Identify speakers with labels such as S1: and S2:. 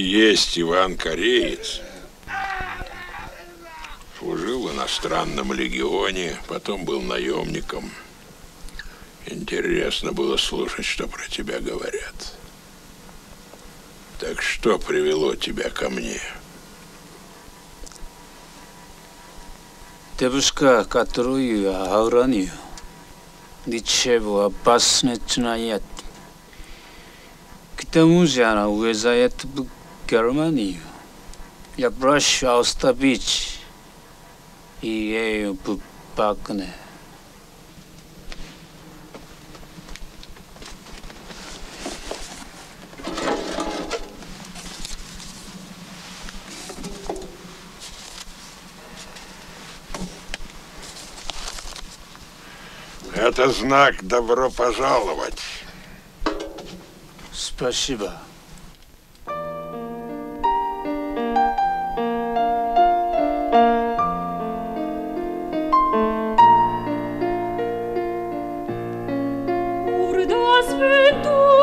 S1: есть Иван Кореец. Служил в иностранном легионе, потом был наемником. Интересно было слушать, что про тебя говорят. Так что привело тебя ко мне?
S2: Девушка, которую я охраню, ничего опасного нет. К тому же она уезжает в Германию. Я прошу оставить ее в покое.
S1: Это знак «Добро пожаловать».
S2: Спасибо.
S3: Urda sventura